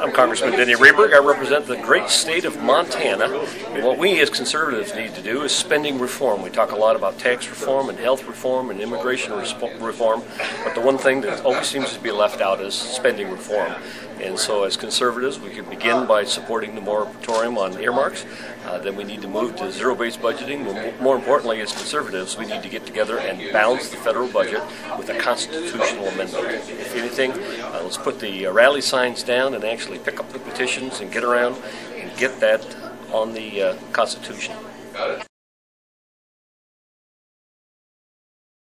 I'm Congressman Denny Rehberg. I represent the great state of Montana. And what we as conservatives need to do is spending reform. We talk a lot about tax reform and health reform and immigration reform, but the one thing that always seems to be left out is spending reform. And so, as conservatives, we can begin by supporting the moratorium on earmarks. Uh, then we need to move to zero based budgeting. More- importantly, as conservatives, we need to get together and balance the federal budget with a constitutional amendment. If anything, let's put the uh, rally signs down and actually pick up the petitions and get around and get that on the uh, Constitution.